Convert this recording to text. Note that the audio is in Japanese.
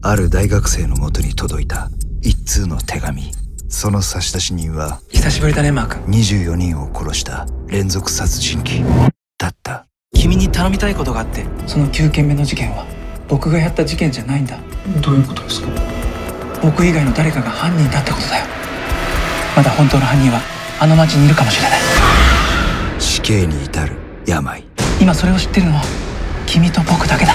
ある大学生のもとに届いた一通の手紙。その差出人は久しぶりだねマー君。24人を殺した。連続殺人鬼。だった。君に頼みたいことがあってその9件目の事件は僕がやった事件じゃないんだ。どういうことですか？僕以外の誰かが犯人だってことだよ。まだ本当の犯人はあの町にいるかもしれない。死刑に至る病。今それを知ってるのは君と僕だけだ。